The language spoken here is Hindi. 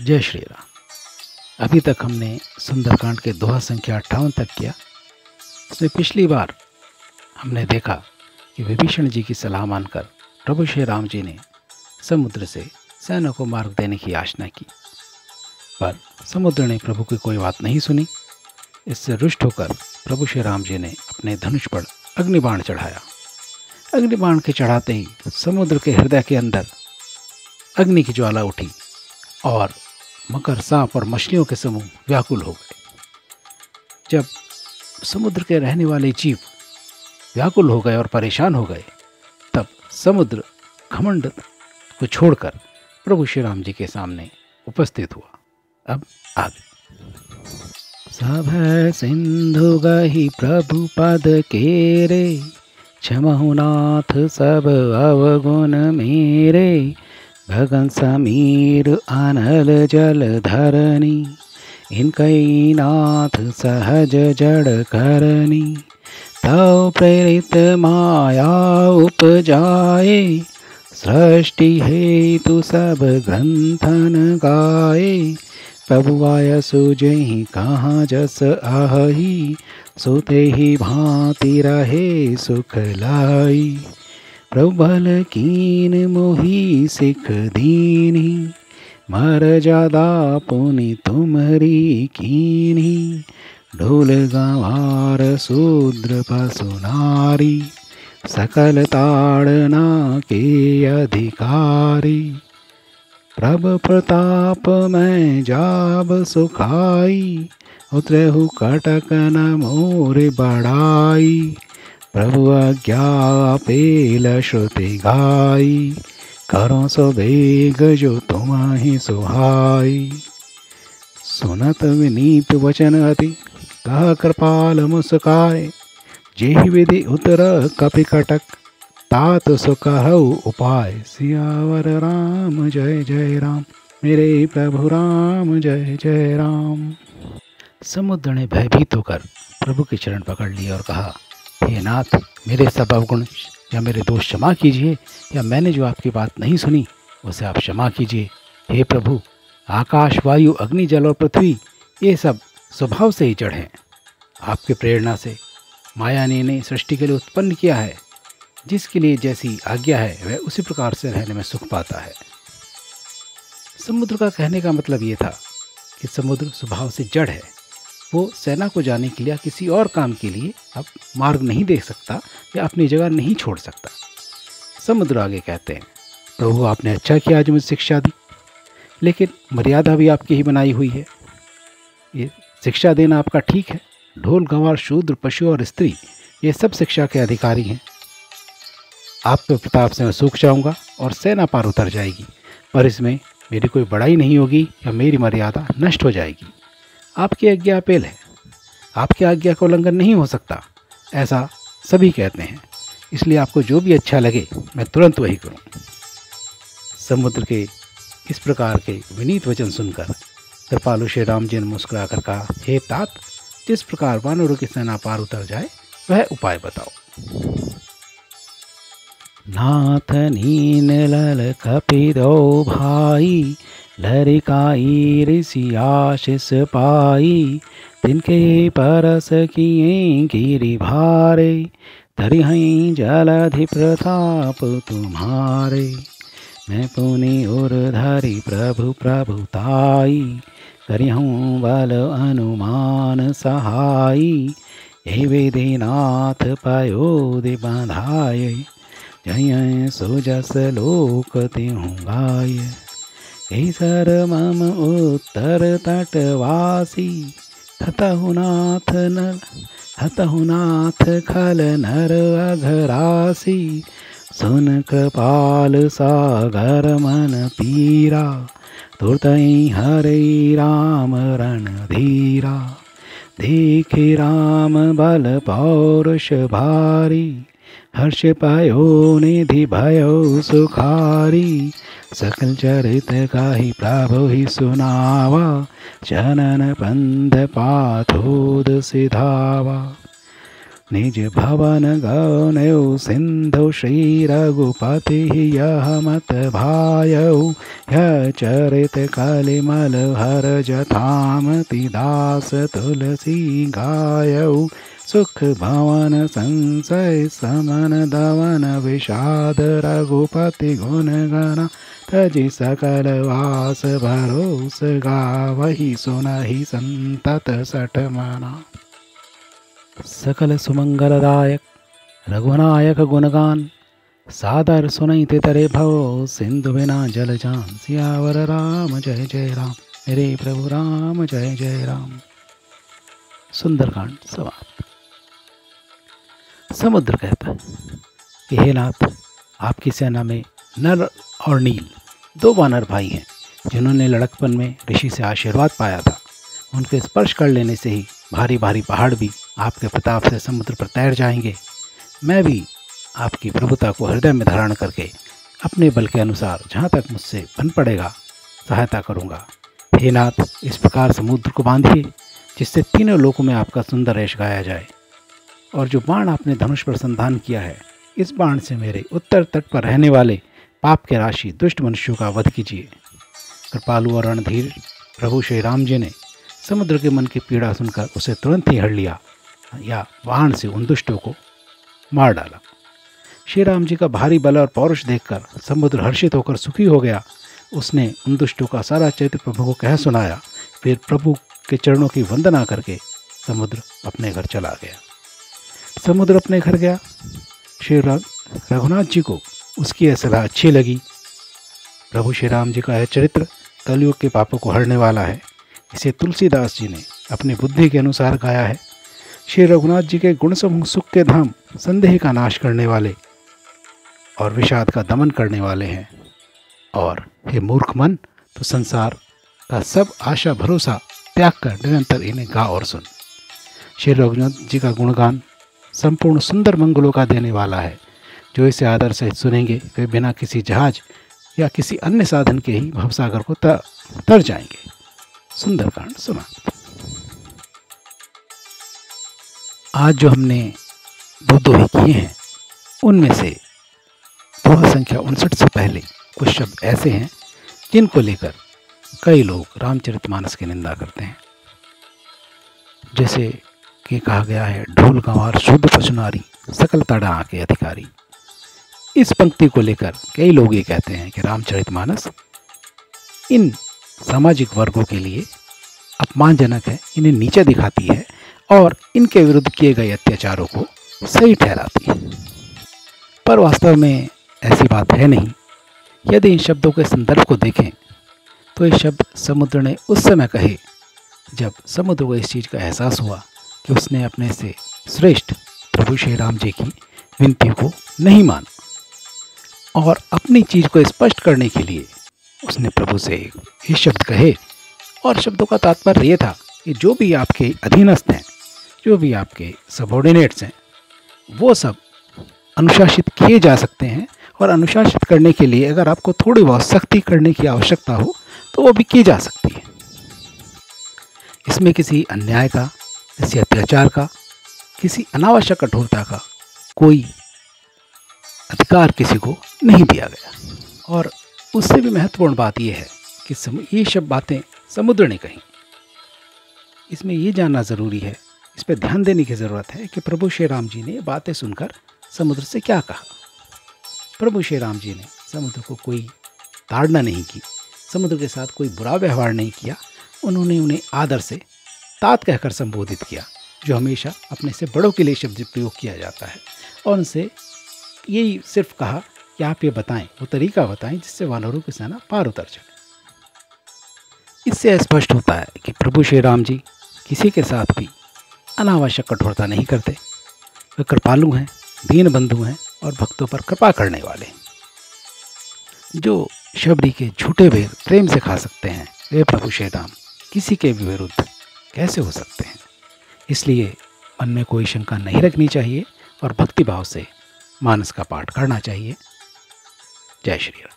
जय श्री राम। अभी तक हमने सुंदरकांड के दोहा संख्या अट्ठावन तक किया। उसमें पिछली बार हमने देखा कि विभीषण जी की सलाह मानकर प्रभु श्री राम जी ने समुद्र से सैन्य को मार्ग देने की याचना की। पर समुद्र ने प्रभु की कोई बात नहीं सुनी। इससे रुष्ट होकर प्रभु श्री राम जी ने अपने धनुष पर अग्निबाण चढ़ाया। अग्निबाण के चढ़ाते ही समुद्र के हृदय के अंदर अग्नि की ज्वाला उठी और मकर, सांप और मछलियों के समूह व्याकुल हो गए। जब समुद्र के रहने वाले जीव व्याकुल हो गए और परेशान हो गए, तब समुद्र घमंड को छोड़कर प्रभु श्री राम जी के सामने उपस्थित हुआ। अब आगे। सब सिंधु गही प्रभु पद के रे, क्षमहुनाथ सब अवगुण मेरे गगन समीर अनल जल धरनी इनकई नाथ सहज जड़ करनी तव प्रेरित माया उपजाए, सृष्टि हेतु सब ग्रंथन गाए। प्रभु आय सुजही कहाँ जस आही, सुते ही भांति रहे सुख लाई। प्रबल कीन मोही सिख दीनी मर जादा पुनि तुमरी कीनी ढोल गंवार शूद्र पशु नारी, सकल ताड़ना के अधिकारी। प्रभ प्रताप में जाब सुखाई, उतरहु कटक न मोर बढ़ाई प्रभु आज्ञा पेल श्रुति गाई। करो सो बेग जो तुम्हें सुहाई। सुनत विनीत वचन अति कह कृपाल मुस्काए। जेहि विधि उतर कपि कटक तात सुख उपाय। सियावर राम, जय जय राम। मेरे प्रभु राम, जय जय राम। समुद्र ने भयभीत होकर प्रभु के चरण पकड़ लिए और कहा हे नाथ, मेरे सब अवगुण, या मेरे दोष क्षमा कीजिए, या मैंने जो आपकी बात नहीं सुनी, उसे आप क्षमा कीजिए। हे प्रभु, आकाश, वायु, अग्नि, जल और पृथ्वी, ये सब स्वभाव से ही जड़ हैं। आपके प्रेरणा से माया ने इन्हें सृष्टि के लिए उत्पन्न किया है। जिसके लिए जैसी आज्ञा है, वह उसी प्रकार से रहने में सुख पाता है। समुद्र का कहने का मतलब ये था कि समुद्र स्वभाव से जड़ है। वो सेना को जाने के लिए किसी और काम के लिए अब मार्ग नहीं देख सकता या अपनी जगह नहीं छोड़ सकता। समुद्र आगे कहते हैं, प्रभु, आपने अच्छा किया आज मुझे शिक्षा दी, लेकिन मर्यादा भी आपकी ही बनाई हुई है। ये शिक्षा देना आपका ठीक है। ढोल, गंवार, शूद्र, पशु और स्त्री, ये सब शिक्षा के अधिकारी हैं। आपके प्रताप से मैं सूख जाऊँगा और सेना पार उतर जाएगी, पर इसमें मेरी कोई बड़ाई नहीं होगी या मेरी मर्यादा नष्ट हो जाएगी। आपकी आज्ञा अपेल है आपकी आज्ञा का उल्लंघन नहीं हो सकता, ऐसा सभी कहते हैं। इसलिए आपको जो भी अच्छा लगे, मैं तुरंत वही करूँ। समुद्र के इस प्रकार के विनीत वचन सुनकर, कृपालु श्री राम जी ने मुस्कुरा कर कहा, हे तात, जिस प्रकार वानरों की सेना पार उतर जाए, वह उपाय बताओ। नाथ नीन लल कपिदो भाई लरिकाई ऋषि आशीष पाई, तिनके परस किए गिरी भारे तरिहई जलधि प्रताप तुम्हारे। मैं पुनि उर्धरि प्रभु प्रभुताई करिहूँ बल अनुमान सहाई। हे वेदिनाथ पयोदि बंधाय जय सुजस लोक तिहूँ गाय। ईसर मम उत्तर तटवासी हतहुनाथ नर हतहुनाथ खल नर अघरासी सुन कपाल सागर मन पीरा तुरतई हरे राम रण धीरा देखी राम बल पौरुष भारी हर्ष पायो, निधि भयो, सुखारी। सकल चरित का ही प्रभु ही सुनावा चनन पंध पाथोद सिधावा। निज भवन गौनौ सिन्धौ श्रीरघुपतिः यः मत भायौ चरित कलिमल हर जथामति दास तुलसी गायौ सुख भवन संशय समन दवन विषाद रघुपति गुण गण तजि सकल वास भरोस गावहि सुनहि संतत सठ मना सकल सुमंगलदायक रघुनायक गुणगान, सादर सुनई तरे भव, सिंधु बिना जल जान सियावर राम, जय जय राम। मेरे प्रभु राम, जय जय राम। सुंदरकांड समाप्त। समुद्र कहता है कि, हे नाथ, आपकी सेना में नर और नील दो वानर भाई हैं, जिन्होंने लड़कपन में ऋषि से आशीर्वाद पाया था। उनके स्पर्श कर लेने से ही भारी भारी पहाड़ भी आपके प्रताप से समुद्र पर तैर जाएँगे। मैं भी आपकी प्रभुता को हृदय में धारण करके अपने बल के अनुसार जहाँ तक मुझसे बन पड़ेगा, सहायता करूँगा। हे नाथ, इस प्रकार समुद्र को बांधिए, जिससे तीनों लोकों में आपका सुंदर रेश गाया जाए। और जो बाण आपने धनुष पर संधान किया है, इस बाण से मेरे उत्तर तट पर रहने वाले पाप के राशि दुष्ट मनुष्यों का वध कीजिए। कृपालु और रणधीर, प्रभु श्री राम जी ने समुद्र के मन की पीड़ा सुनकर उसे तुरंत ही हड़ लिया। या वाहन से उन दुष्टों को मार डाला। श्री राम जी का भारी बल और पौरुष देखकर समुद्र हर्षित होकर सुखी हो गया। उसने उन दुष्टों का सारा चैत्र प्रभु को कह सुनाया। फिर प्रभु के चरणों की वंदना करके समुद्र अपने घर चला गया। समुद्र अपने घर गया। श्री रघुनाथ जी को उसकी यह सलाह अच्छी लगी। प्रभु श्री राम जी का यह चरित्र कलयुग के पापों को हरने वाला है। इसे तुलसीदास जी ने अपनी बुद्धि के अनुसार गाया है। श्री रघुनाथ जी के गुण समूह सुख के धाम संदेह का नाश करने वाले और विषाद का दमन करने वाले हैं। और हे मूर्ख मन तो संसार का सब आशा भरोसा त्याग कर निरंतर इन्हें गा और सुन। श्री रघुनाथ जी का गुणगान संपूर्ण सुंदर मंगलों का देने वाला है। जो इसे आदर से सुनेंगे वे बिना किसी जहाज़ या किसी अन्य साधन के ही भवसागर को तर, तर जाएँगे। सुंदरकांड सुना आज जो हमने दो दोहे किए हैं, उनमें से दोहा संख्या उनसठ से पहले कुछ शब्द ऐसे हैं जिनको लेकर कई लोग रामचरितमानस की निंदा करते हैं। जैसे कि कहा गया है, ढोल गंवार, शुद्ध पशुनारी सकल तड़ा के अधिकारी। इस पंक्ति को लेकर कई लोग ये कहते हैं कि रामचरितमानस इन सामाजिक वर्गों के लिए अपमानजनक है, इन्हें नीचे दिखाती है और इनके विरुद्ध किए गए अत्याचारों को सही ठहराती पर वास्तव में ऐसी बात है नहीं। यदि इन शब्दों के संदर्भ को देखें तो ये शब्द समुद्र ने उस समय कहे, जब समुद्र को इस चीज़ का एहसास हुआ कि उसने अपने से श्रेष्ठ प्रभु श्री राम जी की विनती को नहीं माना और अपनी चीज़ को स्पष्ट करने के लिए उसने प्रभु से ये शब्द कहे। और शब्दों का तात्पर्य ये था कि जो भी आपके अधीनस्थ हैं जो भी आपके सबॉर्डिनेट्स हैं, वो सब अनुशासित किए जा सकते हैं और अनुशासित करने के लिए अगर आपको थोड़ी बहुत सख्ती करने की आवश्यकता हो तो वो भी की जा सकती है। इसमें किसी अन्याय का, किसी अत्याचार का, किसी अनावश्यक कठोरता का कोई अधिकार किसी को नहीं दिया गया। और उससे भी महत्वपूर्ण बात यह है कि ये सब बातें समुद्र ने कही। इसमें ये जानना ज़रूरी है इस पर ध्यान देने की ज़रूरत है कि प्रभु श्री राम जी ने बातें सुनकर समुद्र से क्या कहा। प्रभु श्री राम जी ने समुद्र को कोई ताड़ना नहीं की, समुद्र के साथ कोई बुरा व्यवहार नहीं किया, उन्होंने उन्हें आदर से तात कहकर संबोधित किया, जो हमेशा अपने से बड़ों के लिए शब्द प्रयोग किया जाता है। और उनसे यही सिर्फ़ कहा कि आप ये बताएँ, वो तरीका बताएँ जिससे वानरों की सेना पार उतर जाए इससे स्पष्ट होता है कि प्रभु श्री राम जी किसी के साथ भी अनावश्यक कठोरता नहीं करते। वे कृपालु हैं दीन बंधु हैं और भक्तों पर कृपा करने वाले। जो शबरी के झूठे भेद प्रेम से खा सकते हैं, वे प्रभु शेदाम किसी के भी विरुद्ध कैसे हो सकते हैं? इसलिए मन में कोई शंका नहीं रखनी चाहिए और भक्तिभाव से मानस का पाठ करना चाहिए। जय श्री राम।